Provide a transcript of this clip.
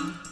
Mm-hmm.